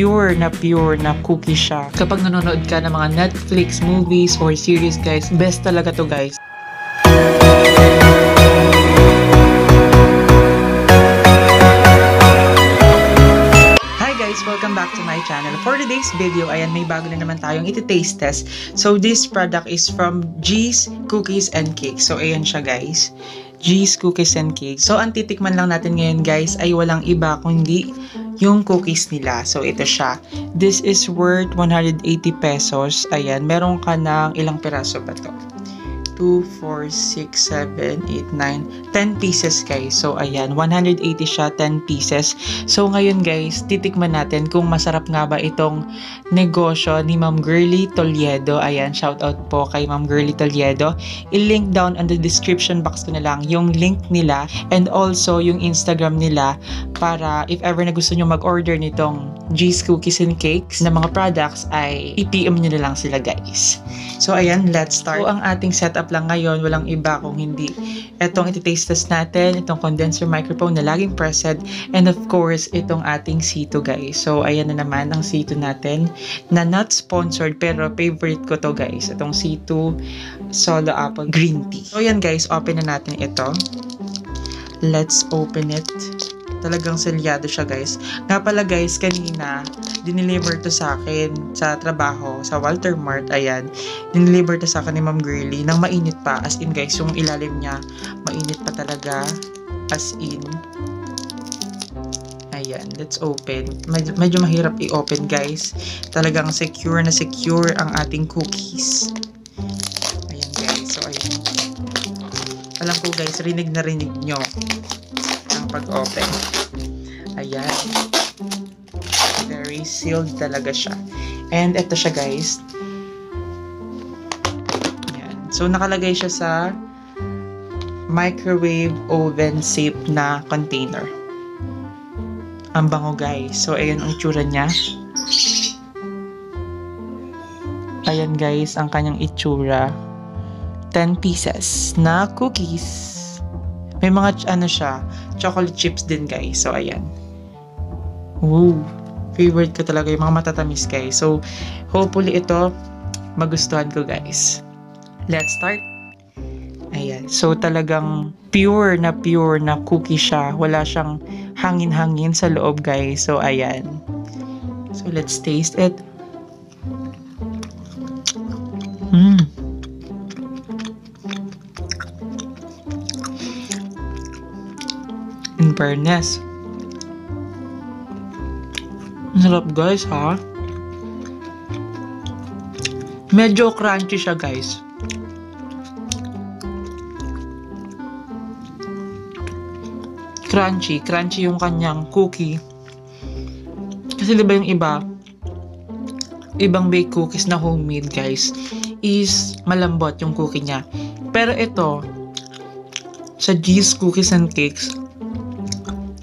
pure na pure na cookie siya. Kapag nanonood ka ng mga Netflix movies or series guys, best talaga to guys. Hi guys! Welcome back to my channel. For today's video, ayan, may bago na naman tayong iti-taste test. So, this product is from G's Cookies and Cakes. So, ayan siya guys. G's Cookies and Cakes. So, ang titikman lang natin ngayon guys ay walang iba kundi yung cookies nila. So, ito siya. This is worth 180 pesos. Ayan, meron ka ng ilang piraso ba to? 2, 4, 6, 7, 8, 9, 10 pieces guys. So, ayan, 180 siya, 10 pieces. So, ngayon guys, titikman natin kung masarap nga ba itong negosyo ni Ma'am Girly Toledo. Ayan, shout out po kay Ma'am Girly Toledo. I-link down on the description box ko na lang yung link nila and also yung Instagram nila para if ever na gusto nyo mag-order nitong G's Cookies and Cakes na mga products ay i-PM nyo na lang sila guys. So, ayan, let's start. So, ang ating setup lang ngayon, walang iba kung hindi itong iti-taste test natin, itong condenser microphone na laging present, and of course, itong ating C2 guys. So, ayan na naman ang C2 natin na not sponsored pero favorite ko to guys. Itong C2 Solo Apple Green Tea. So, ayan guys, open na natin ito. Let's open it talagang selyado siya guys. Nga pala guys, kanina, dineliver to sa akin sa trabaho, sa Walter Mart, ayan. Dineliver to sa akin ni Ma'am Girly nang mainit pa. As in guys, yung ilalim niya, mainit pa talaga. As in. Ayan, let's open. Medyo, medyo mahirap i-open guys. Talagang secure na secure ang ating cookies. Ayan guys, so ayan. Alam ko guys, rinig na rinig nyo ang pag-open. Ayan. Very sealed talaga siya. And ito siya guys. Ayan. So nakalagay siya sa microwave oven safe na container. Ang bango guys. So ayan ang itsura niya. Ayan guys ang kanyang itsura. 10 pieces na cookies. May mga ano siya, chocolate chips din guys. So ayan. Ooh, favorite ko talaga yung mga matatamis guys. So hopefully ito magustuhan ko guys. Let's start. Ayan. So talagang pure na pure na cookie siya. Wala siyang hangin-hangin sa loob guys. So ayan. So let's taste it. Mmm. In fairness. Ang sarap guys ha. Medyo crunchy siya guys. Crunchy. Crunchy yung kanyang cookie. Kasi diba yung iba, ibang baked cookies na homemade guys, is malambot yung cookie niya. Pero ito, sa G's Cookies and Cakes,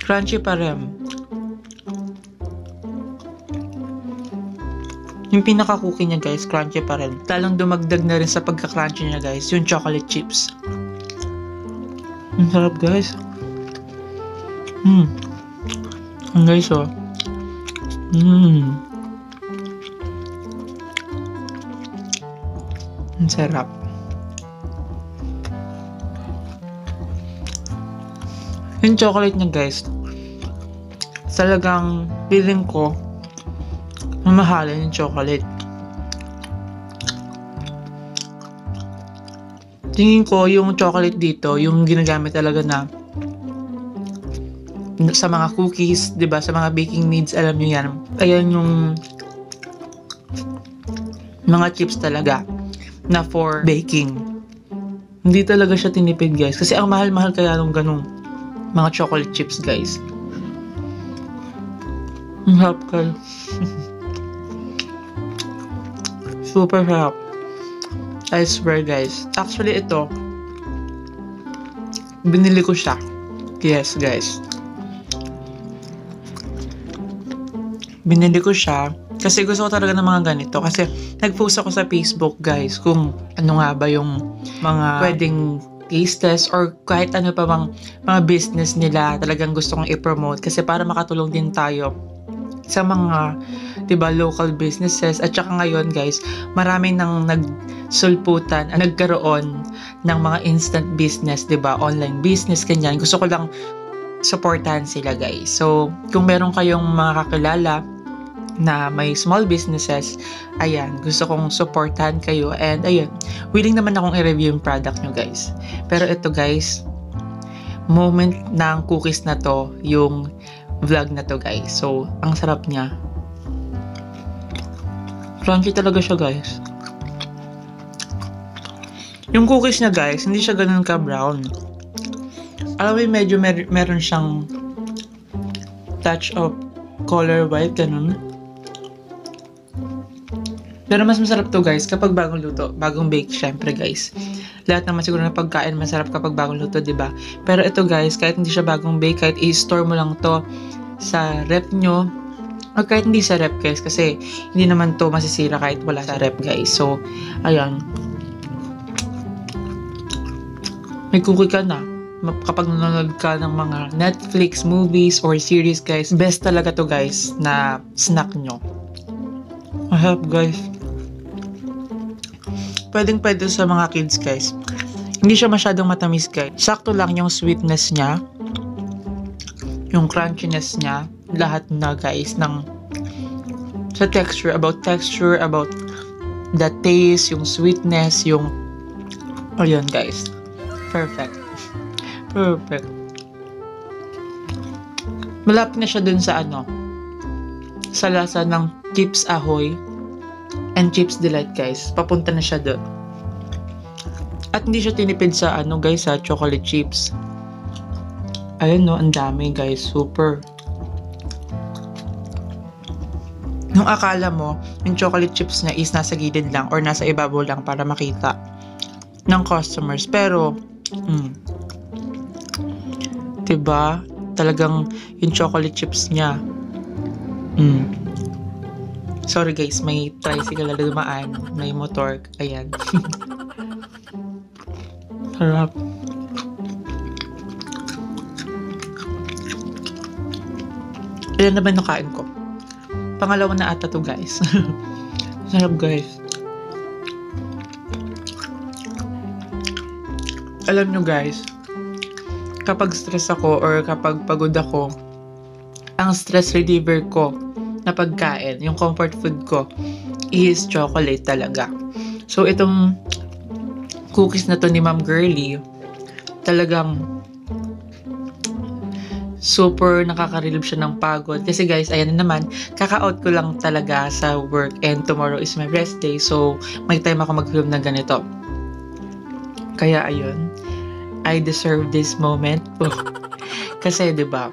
crunchy pa rin. Yung pinaka-cookie niya guys, crunchy pa rin. Talang dumagdag na rin sa pagka-crunchy niya guys, yung chocolate chips. Ang sarap guys. Hmm. Ang guys oh. Hmm. Ang sarap. Yung chocolate niya guys, talagang feeling ko mamahalin yung chocolate. Tingin ko yung chocolate dito, yung ginagamit talaga na sa mga cookies, 'di ba? Sa mga baking needs, alam niyo 'yan. Ayan yung mga chips talaga na for baking. Hindi talaga siya tinipid, guys. Kasi ang mahal-mahal kaya nung ganung mga chocolate chips, guys. Ang harap kayo. Super harap. I swear, guys. Actually, ito, binili ko siya. Yes, guys. Binili ko siya kasi gusto ko talaga ng mga ganito. Kasi nag-post ako sa Facebook, guys, kung ano nga ba yung mga pwedeng taste test or kahit ano pa bang mga business nila talagang gusto kong i-promote kasi para makatulong din tayo sa mga 'di ba local businesses at saka ngayon guys marami nang nagsulputan nagkaroon ng mga instant business 'di ba online business kanyan gusto ko lang supportahan sila guys so kung meron kayong mga kakilala na may small businesses, ayan, gusto kong supportahan kayo and ayun, willing naman akong i-review yung product nyo guys. Pero ito guys, moment ng cookies na to, yung vlog na to guys. So, ang sarap niya. Crunchy talaga siya guys. Yung cookies niya guys, hindi siya ganun ka-brown. Alam mo medyo mer- meron siyang touch of color white, ganun. Pero mas masarap to guys kapag bagong luto, bagong bake syempre guys. Lahat naman siguro ng pagkain masarap kapag bagong luto, 'di ba? Pero ito guys, kahit hindi siya bagong bake, kahit i-store mo lang to sa rep nyo, o kahit hindi sa rep guys, kasi hindi naman to masisira kahit wala sa rep guys. So, ayan. May cookie ka na kapag nanonood ka ng mga Netflix movies or series guys, best talaga to guys na snack nyo. Mahirap guys pwedeng pwede sa mga kids guys. Hindi siya masyadong matamis guys. Sakto lang yung sweetness niya. Yung crunchiness niya. Lahat na guys ng sa texture, about texture, about the taste, yung sweetness, yung ayun guys. Perfect. Perfect. Malapit na siya dun sa ano, sa lasa ng Chips Ahoy and Chips Delight guys. Papunta na siya doon. At hindi siya tinipid sa ano guys sa chocolate chips. Ayun no, ang dami guys. Super. Nung akala mo, yung chocolate chips niya is nasa gilid lang or nasa ibabaw lang para makita ng customers. Pero, mm, diba? Talagang yung chocolate chips niya, mm, Sorry guys, may tricycle na dumaan. May motor. Ayan. Harap. Ilan naman nakain ko? Pangalawa na ata to guys. Sarap guys. Alam nyo guys, kapag stress ako or kapag pagod ako, ang stress reliever ko na pagkain, yung comfort food ko, is chocolate talaga. So, itong cookies na to ni Ma'am Girly, talagang super nakaka-relieve siya ng pagod. Kasi guys, ayan na naman, kaka-out ko lang talaga sa work and tomorrow is my rest day. So, may time ako mag-film ng ganito. Kaya ayun, I deserve this moment. Kasi 'di ba,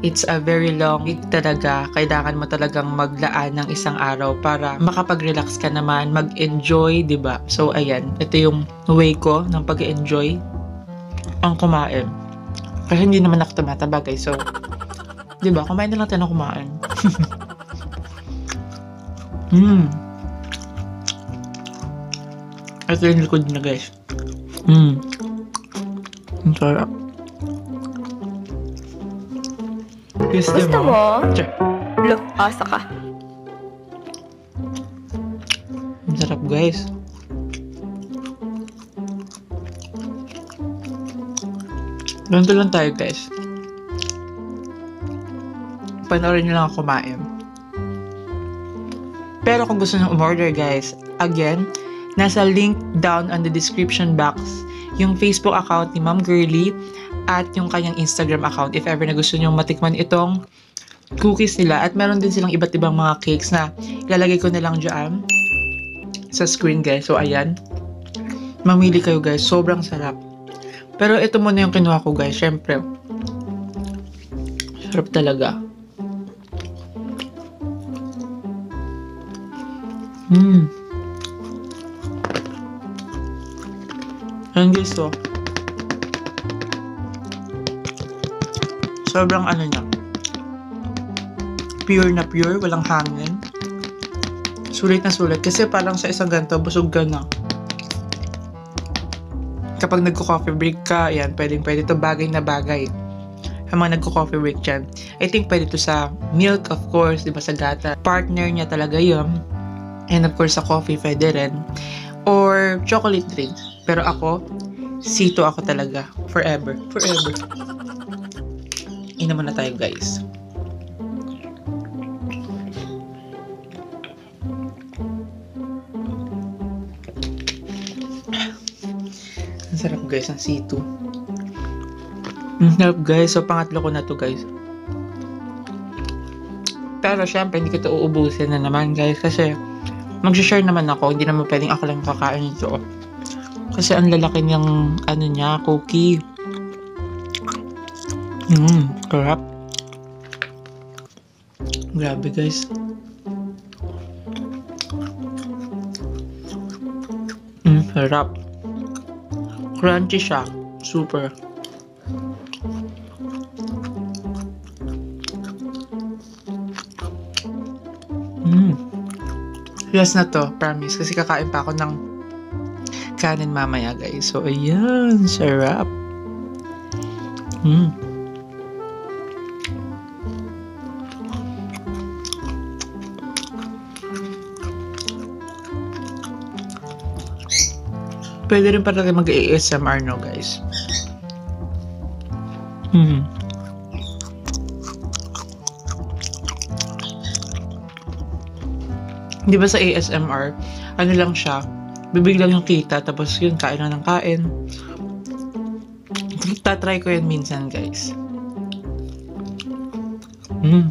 it's a very long week talaga. Kailangan mo talagang maglaan ng isang araw para makapag-relax ka naman, mag-enjoy, 'di ba? So ayan, ito yung way ko ng pag-enjoy ang kumain. Kasi hindi naman ako tumataba guys. So, 'di ba? Kumain na lang tayo ng kumain. Hmm. Ito yung likod na guys. Hmm. Ang sarap. Gusto, Gusto mo? Sure. Look, asa ka. Ang sarap guys. Ganito lang tayo guys. Panoorin nyo lang ako kumain. Pero kung gusto nyo umorder guys, again, nasa link down on the description box yung Facebook account ni Ma'am Girly at yung kanyang Instagram account if ever na gusto nyo matikman itong cookies nila. At meron din silang iba't ibang mga cakes na ilalagay ko na lang dyan sa screen guys. So ayan. Mamili kayo guys. Sobrang sarap. Pero ito muna yung kinuha ko guys. Syempre. Sarap talaga. Mmm. Ayan guys, oh. Sobrang ano niya. Pure na pure, walang hangin. Sulit na sulit. Kasi parang sa isang ganito, busog ka na. Kapag nagko-coffee break ka, yan, pwedeng pwede to bagay na bagay. ang mga nagko-coffee break dyan. I think pwede to sa milk, of course, di ba, sa gata. Partner niya talaga yun. And of course, sa coffee, pwede rin. Or chocolate drink. Pero ako, sito ako talaga. Forever. Forever. Ina muna tayo, guys. Sarap guys ng C2. Ang sarap guys. So pangatlo ko na to guys. Pero syempre hindi ko ito uubusin na naman guys. Kasi mag-share naman ako. Hindi naman pwedeng ako lang kakain ito. Kasi ang lalaki niyang ano niya, cookie. Mmm, sarap. Grabe guys. Mmm, sarap. Crunchy siya. Super. Mmm. Yes na to, promise. Kasi kakain pa ako ng kanin mamaya, guys. So, ayan. Sarap. Mmm. Pwede rin pala mag-ASMR, no, guys? Hmm. Di ba sa ASMR, ano lang siya, bibig yung kita, tapos yun, kain na ng kain. Tatry ko yun minsan, guys. Mm.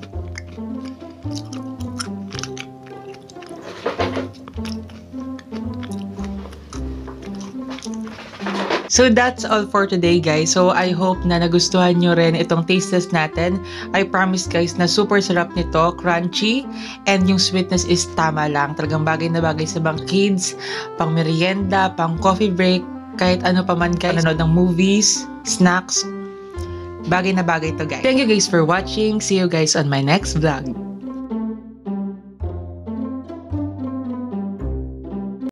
So that's all for today guys. So I hope na nagustuhan nyo rin itong taste test natin. I promise guys na super sarap nito, crunchy, and yung sweetness is tama lang. Talagang bagay na bagay sa bang kids, pang merienda, pang coffee break, kahit ano pa man guys, nanonood ng movies, snacks, bagay na bagay to guys. Thank you guys for watching. See you guys on my next vlog.